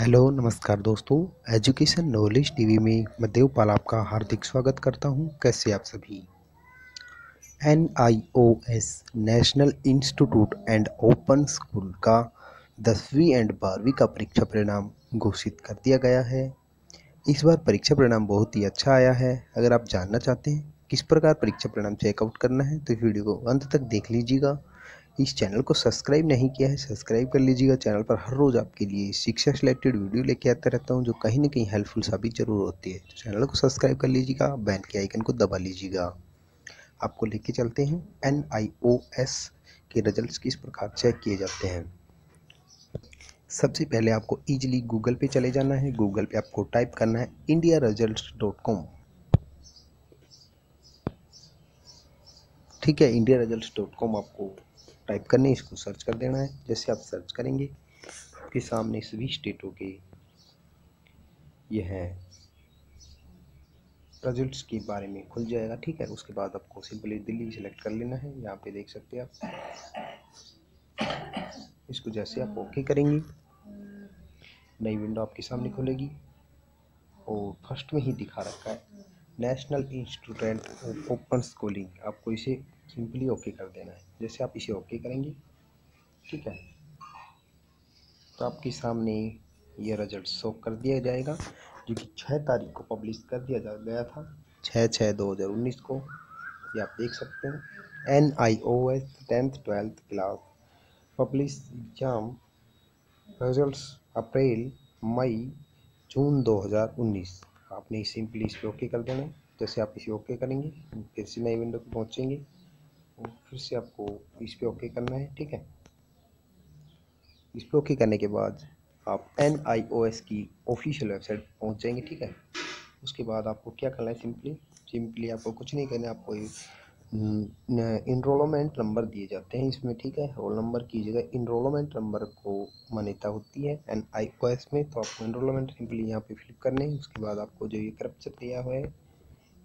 Hello, नमस्कार दोस्तों। Education knowledge TV में मैं देवपाल आपका हार्दिक स्वागत करता हूँ। कैसे आप सभी? N I O S national institute and open school का दसवीं एंड बारहवीं का परीक्षा परिणाम घोषित कर दिया गया है। इस बार परीक्षा परिणाम बहुत ही अच्छा आया है। अगर आप जानना चाहते हैं किस प्रकार परीक्षा परिणाम चेकआउट करना है तो वीडियो को अंत तक देख लीजिएगा। इस चैनल को सब्सक्राइब नहीं किया है, सब्सक्राइब कर लीजिएगा। चैनल पर हर रोज़ आपके लिए शिक्षा रिलेटेड वीडियो लेके आता रहता हूँ, जो कहीं ना कहीं हेल्पफुल साबित ज़रूर होती है। तो चैनल को सब्सक्राइब कर लीजिएगा बैन के आइकन को दबा लीजिएगा। आपको लेके चलते हैं एनआईओएस के रिज़ल्ट किस प्रकार चेक किए जाते हैं। सबसे पहले आपको ईजिली गूगल पे चले जाना है। गूगल पे आपको टाइप करना है इंडिया रिज़ल्ट डॉट कॉम ठीक है इंडिया रिज़ल्ट डॉट कॉम आपको टाइप करने इसको सर्च कर देना है, जैसे आप सर्च करेंगे, आपके सामने सभी स्टेटों के ये हैं रिजल्ट्स के बारे में खुल जाएगा, ठीक है? उसके बाद आपको सिंपली दिल्ली सेलेक्ट कर लेना है, यहाँ पे देख सकते हैं आप। इसको जैसे आप ओके करेंगे, नई विंडो आपके सामने खुलेगी, और फ़र्स्ट में ही दिखा रखा है नेशनल इंस्टीट्यूट ओपन स्कूलिंग आपको इसे सिंपली ओके कर देना है। जैसे आप इसे ओके करेंगे, ठीक है? तो आपके सामने ये रिज़ल्ट शो कर दिया जाएगा, जो कि छः तारीख को पब्लिश कर दिया जा, गया था। छः छः दो हज़ार उन्नीस को। ये आप देख सकते हैं। N I O S tenth twelfth class publish exam results April May June 2019 आपने सिंपली इस पर ओके कर देना है। जैसे आप इसे ओके करेंगे, फिर से नई विंडो पर पहुँचेंगे। और फिर से आपको इस पर ओके करना है, ठीक है? इस पर ओके करने के बाद आप एन आई ओ एस की ऑफिशियल वेबसाइट पहुँच जाएँगे, ठीक है? उसके बाद आपको क्या करना है सिंपली सिंपली आपको कुछ नहीं करना है, आपको इनरोलमेंट नंबर दिए जाते हैं इसमें, ठीक है? रोल नंबर की जगह इनरोलमेंट नंबर को मान्यता होती है एन आई ओ एस में तो आपको इनरोलमेंट सिंपली यहाँ पे फिलिप करने हैं। उसके बाद आपको जो ये क्रप्चर दिया हुआ है,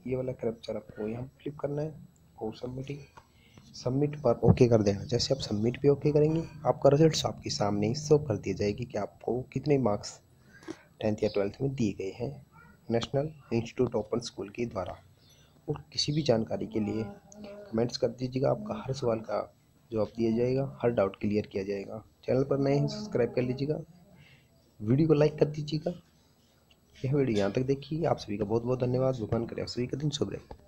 ये वाला करप्चर आपको यहाँ फिलिप करना है, और सबमिटिंग सबमिट पर ओके कर देना। जैसे आप सबमिट पे ओके करेंगे, आपका रिज़ल्ट आपके सामने ही शो कर दिया जाएगी कि आपको कितने मार्क्स टेंथ या ट्वेल्थ में दिए गए हैं नेशनल इंस्टीट्यूट ओपन स्कूल के द्वारा। और किसी भी जानकारी के लिए कमेंट्स कर दीजिएगा। आपका हर सवाल का जवाब दिया जाएगा, हर डाउट क्लियर किया जाएगा। चैनल पर नए हैं सब्सक्राइब कर लीजिएगा। वीडियो को लाइक कर दीजिएगा। यह वीडियो यहाँ तक देखिए। आप सभी का बहुत बहुत धन्यवाद। भगवान करें आप सभी का दिन शुभ रहे।